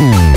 Mm.